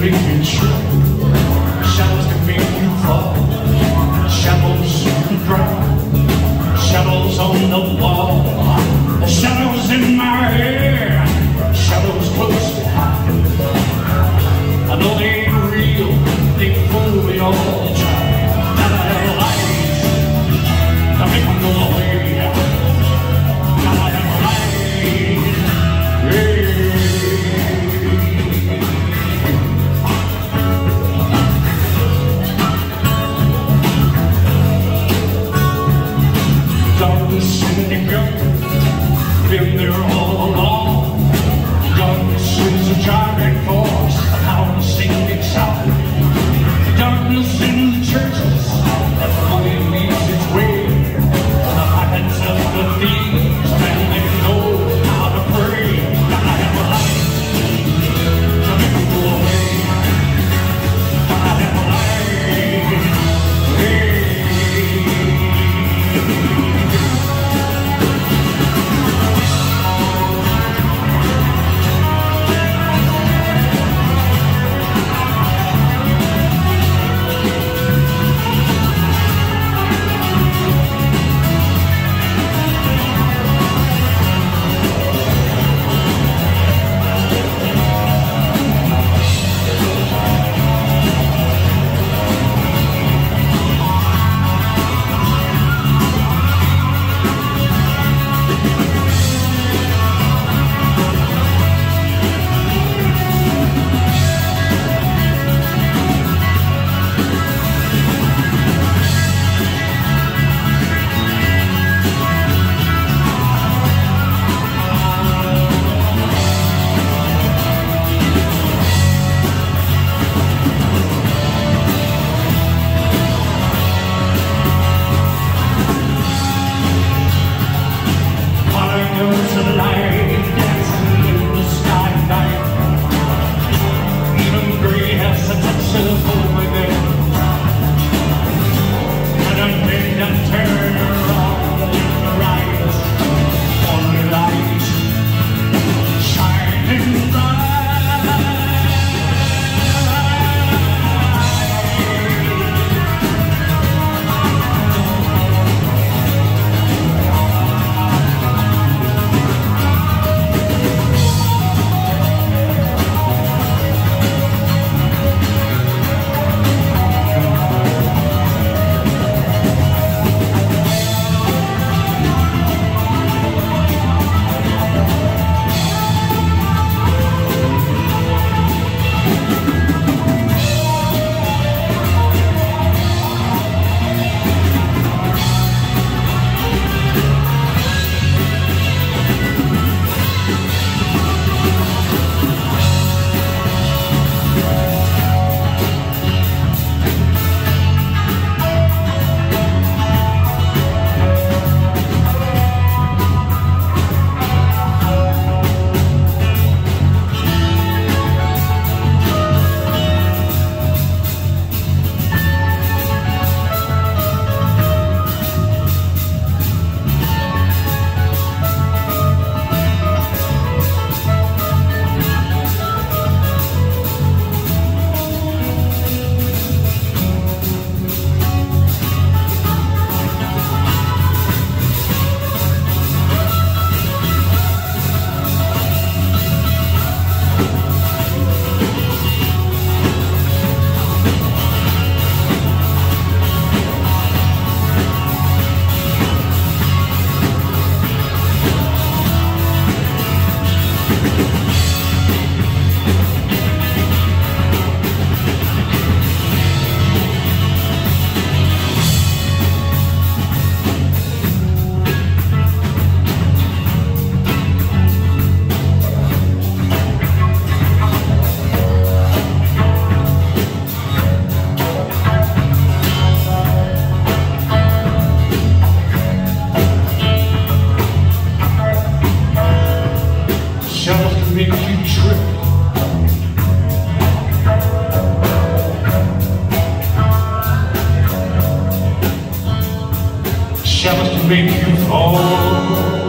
Making sure direct voice sound. Darkness in the churches leads its way the of the. Fires of make you fall.